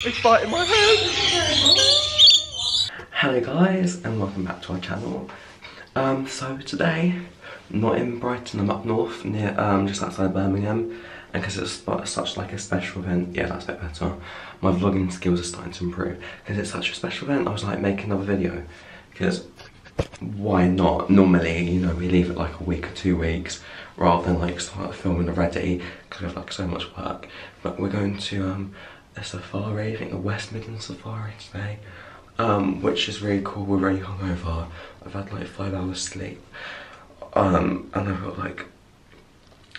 My head. Hello guys and welcome back to our channel. Um, so today, not in Brighton, I'm up north near um, just outside Birmingham and because it's such like a special event, yeah that's a bit better, my vlogging skills are starting to improve. Because it's such a special event I was like make another video because why not? Normally, you know, we leave it like a week or two weeks rather than like start filming already because we have like so much work. But we're going to um, a safari, I think the West Midlands Safari today, um, which is really cool. We're really hungover. I've had like five hours sleep, um, and I've got like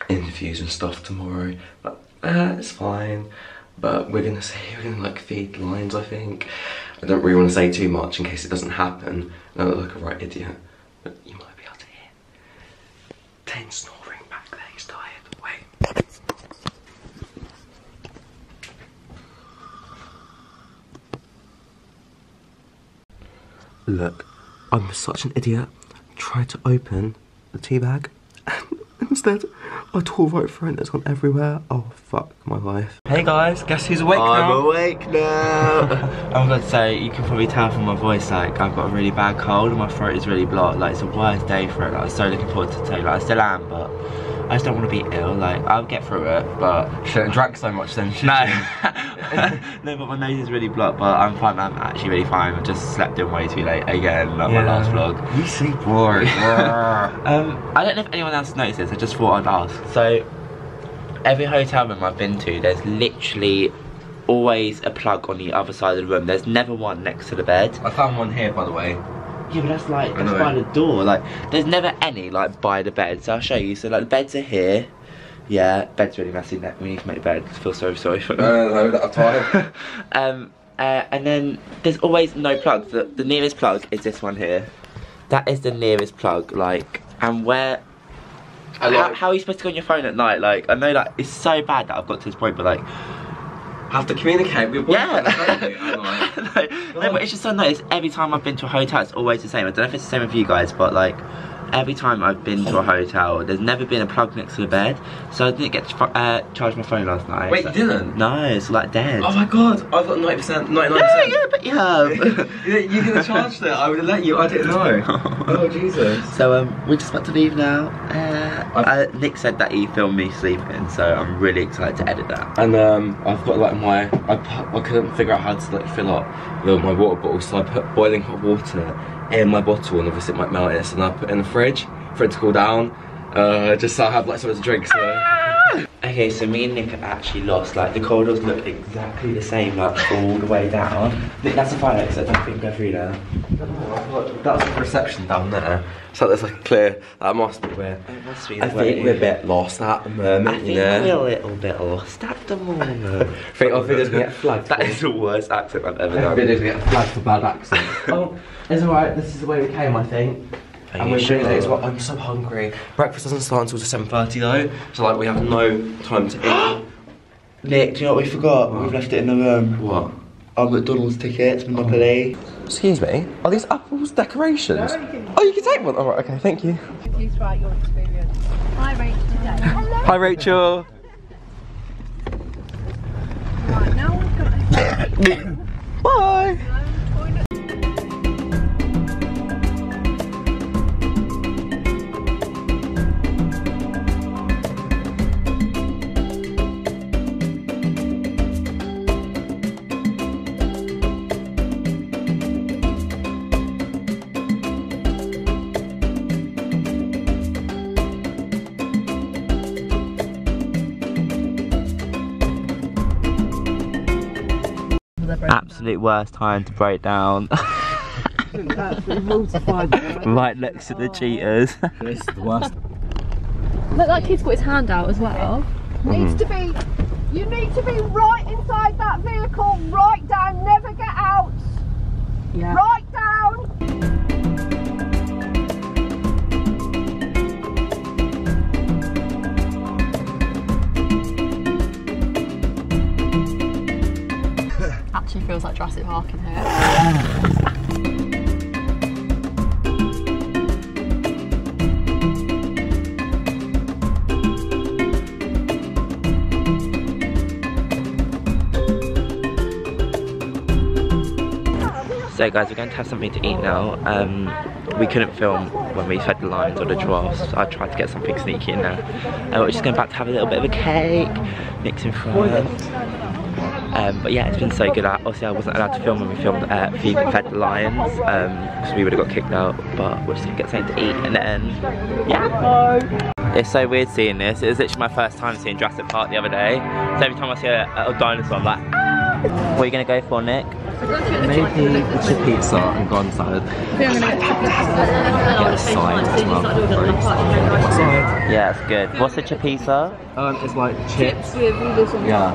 interviews and stuff tomorrow. But uh, it's fine. But we're gonna say we're gonna like feed lines. I think. I don't really want to say too much in case it doesn't happen. I look like a right idiot. But you might be able to hear. Ten back there. He's tired. Wait. Look, I'm such an idiot. Tried to open the tea bag and instead I tore right through it. It's gone everywhere. Oh fuck my life. Hey guys, guess who's awake I'm now? awake now. I'm gonna say you can probably tell from my voice like I've got a really bad cold and my throat is really blocked. Like it's the worst day for it. Like I'm so looking forward to today. Like I still am, but I just don't want to be ill. Like I'll get through it, but Shouldn't have drank so much then. should no? no. But my nose is really blocked. But I'm fine. I'm actually really fine. I just slept in way too late again, like my last vlog. You sleep bored. Um, I don't know if anyone else noticed this. I just thought I'd ask. So, every hotel room I've been to, there's literally always a plug on the other side of the room. There's never one next to the bed. I found one here by the way. Yeah, but that's like that's by the door. Like, there's never any like by the bed. So I'll show you. So like the beds are here. Yeah, bed's really messy. We need to make bed. I feel so sorry for No, no, no, that time. um, uh, and then there's always no plugs. The, the nearest plug is this one here. That is the nearest plug. Like, and where? I how, how are you supposed to go on your phone at night? Like, I know like it's so bad that I've got to this point, but like, have to communicate with yeah. yeah. no, no, but it's just so nice. Every time I've been to a hotel, it's always the same. I don't know if it's the same with you guys, but like. Every time I've been to a hotel, there's never been a plug next to the bed, so I didn't get to uh, charge my phone last night. Wait, you didn't? No, it's like dead. Oh my god, I've got 90%, 99%. yeah, yeah, but you have. you could have charged it, I would have let you, I didn't know. oh Jesus. So um, we're just about to leave now. Uh, uh, Nick said that he filmed me sleeping, so I'm really excited to edit that. And um, I've got like my, I, I couldn't figure out how to like fill up the, my water bottle, so I put boiling hot water in my bottle, and obviously it might melt it, and I put it in the fridge for it to cool down, uh, just so I have like something to drink. So. Okay, so me and Nick have actually lost. Like the corridors look exactly the same, like all the way down. Nick, that's a fire exit. I don't think go through there. That's the reception down there. So there's like clear. That must be where. It must be I way. think we're a bit lost at the moment. I think you know? we're a little bit lost at the moment. I think our videos gonna get flagged. that is the worst accent I've ever Our done. videos gonna get flagged for bad accent. oh, it's alright. This is the way we came, I think. Are and you we're doing sure? it as well. I'm so hungry. Breakfast doesn't start until 7.30 though, so like we have no time to eat. Nick, do you know what we forgot? We've left it in the room. what? Our McDonald's tickets, Monopoly. Excuse me? Are these apples decorations? Oh, you can take one. Alright, okay, thank you. Please write your experience. Hi Rachel. Hello. Hi, Rachel. Right, now we've got a Bye. toilet. Absolute worst time to break down. right next to the oh. cheaters. This is the worst. Look, that kid's got his hand out as well. Mm-hmm. Needs to be. You need to be right inside that vehicle, right down, never get out. Yeah. Right Jurassic Park in here. So guys, we're going to have something to eat now. Um, we couldn't film when we fed the lions or the giraffes. So I tried to get something sneaky in there. Uh, we're just going back to have a little bit of a cake, mixing front. Um, but yeah, it's been so good. I, obviously, I wasn't allowed to film when we filmed uh, Feed Fed Lions because we would have got kicked out. But we're just gonna get something to eat and then yeah. It's so weird seeing this. It was literally my first time seeing Jurassic Park the other day. So every time I see a, a dinosaur, I'm like, ah! What are you gonna go for, Nick? Maybe a chip pizza and garden salad. Yeah, I'm gonna get Get a side as well. Side. Yeah, it's good. What's a chipisa? Um, it's like chips. with all this on Yeah.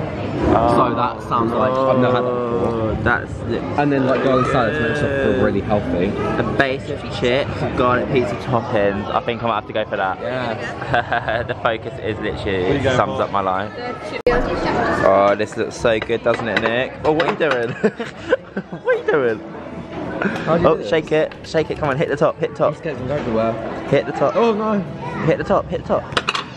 So that sounds like I've never had that before. Oh, That's And then like garlic salad makes it feel really healthy. a base of chips, garlic pizza toppings. I think I might have to go for that. Yeah. the focus is literally sums for? up my life. Oh, this looks so good, doesn't it, Nick? Oh, what are you doing? what are you doing? Oh, shake it, shake it. Come on, hit the top, hit the top, Let's get them everywhere. Uh. hit the top. Oh no. Hit the top, hit the top.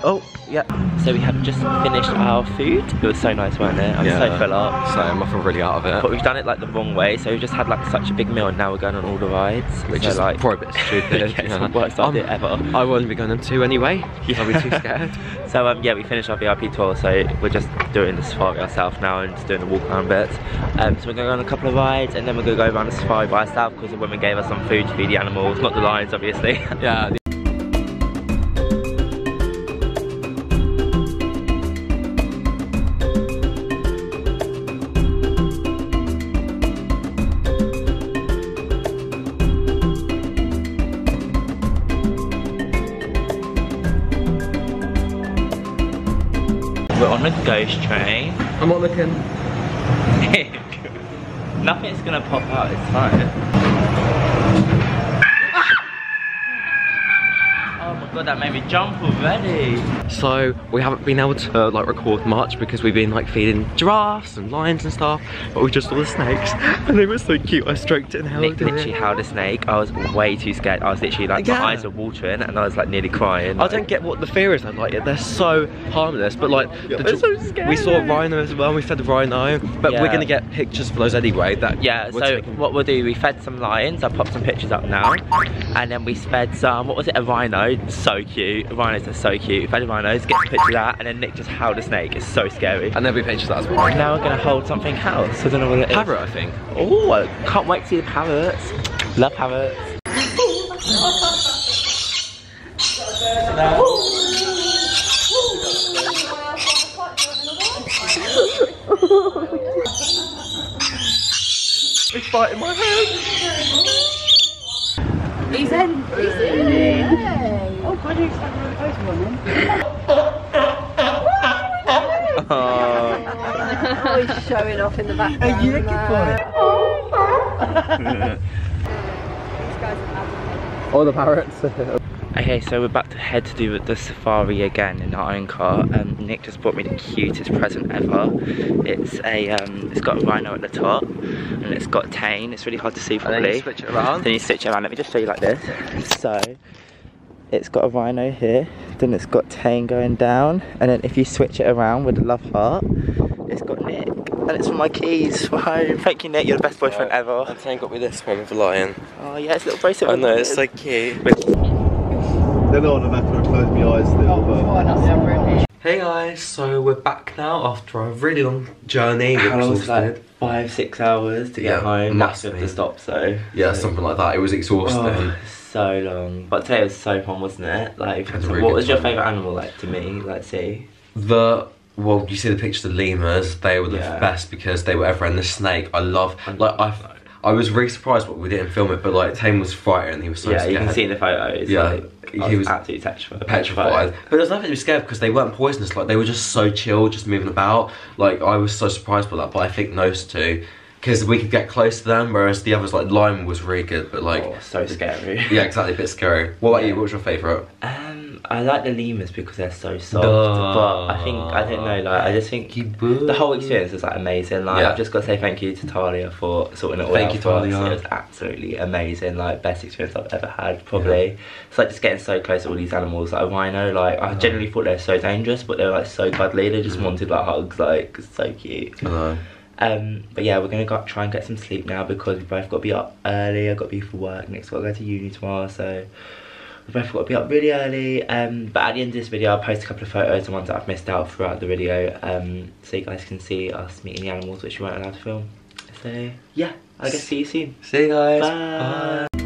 Oh, yeah. So we have just finished our food. It was so nice, wasn't it? I'm so full up. So I'm feeling really out of it. But we've done it like the wrong way, so we've just had like such a big meal and now we're going on all the rides. Which so, is like probably a bit stupid. yeah, yeah. worst Um, idea ever. I wouldn't be going on two anyway. Yeah. I'll be too scared. So um, yeah, we finished our VIP tour, so we're just doing the safari ourselves now and just doing the walk around bits. Um, so we're going on a couple of rides and then we're going to go around the safari by ourselves because the women gave us some food to feed the animals, not the lions obviously. yeah. We're on a ghost train. I'm not looking. Nothing's gonna pop out, it's fine. Oh my god, that made me jump already. So we haven't been able to uh, like record much because we've been like feeding giraffes and lions and stuff. But we just saw the snakes and they were so cute. I stroked it and held Nick it. literally held a snake. I was way too scared. I was literally like, Yeah. my eyes were watering and I was like nearly crying. I like- don't get what the fear is. I'm like, they're so harmless, but like, the so scary. we saw a rhino as well. We fed the rhino, but we're gonna get pictures for those anyway. That Yeah, so taking- what we'll do, we fed some lions, I'll pop some pictures up now. And then we fed some, what was it, a rhino, so cute. Rhinos are so cute. We fed the rhinos, get some pictures of that, and then Nick just held a snake, it's so scary. and there'll be pictures of that as well. Now we're gonna hold something else, I don't know what it is. Parrot, I think. Oh, I can't wait to see the parrots. Love parrots. It's biting my head. He's in. He's in. Oh, God, he's Oh, he's showing off in the background. Are you looking for it? All the parrots. Okay, so we're about to head to do the safari again in our own car. Um, Nick just bought me the cutest present ever. It's a, um, it's got a rhino at the top, and it's got Tayne. It's really hard to see And then you switch it around. Then you switch it around. Let me just show you like this. So, it's got a rhino here. Then it's got Tayne going down, and then if you switch it around with the love heart, it's got Nick. And it's for my keys for home. Thank you, Nick. You're the best boyfriend ever. And Tayne got me this one with a lion. Oh yeah, it's a little bracelet. I know, it's so cute. Then on, I'm having to close my eyes still, but... Hey guys, so we're back now after a really long journey. We're How long was that? Five, six hours to Yeah, get home. Massive to stop, so. Yeah, something like that. It was exhausting. Oh, so long. But today was so fun, wasn't it? Like, Had a really what good was your favourite animal like to me? Like, see? The well, you see the pictures of lemurs. They were the Yeah. best because they were ever And the snake, I love. Like I, I was really surprised, but we didn't film it. But like Tame was frightened. He was so yeah, scared. you can see in the photos. Yeah, like, he was, was absolutely petrified. petrified. But there's nothing to be scared because they weren't poisonous. Like they were just so chill, just moving about. Like I was so surprised by that. But I think those two, because we could get close to them, whereas the others, like Lime, was really good. But like, Oh, so scary. yeah, exactly, a bit scary. What about you? What was your favourite? Um, I like the lemurs because they're so soft. Duh. But I think I don't know. Like I just think the whole experience was like amazing. Like Yeah. I've just got to say thank you to Talia for sorting it all Thank out you, for us. Talia. It was absolutely amazing. Like best experience I've ever had. Probably. It's like just getting so close to all these animals. Like a rhino. Like I generally thought they were so dangerous, but they were like so cuddly. They Mm. just wanted like hugs. Like so cute. I. Um, but yeah, we're gonna go, try and get some sleep now because we both got to be up early. I've got to be for work next. Got to go to uni tomorrow, so we both got to be up really early. Um, but at the end of this video, I'll post a couple of photos and ones that I've missed out throughout the video, um, so you guys can see us meeting the animals which we weren't allowed to film. So yeah, I guess see you soon. See you guys. Bye.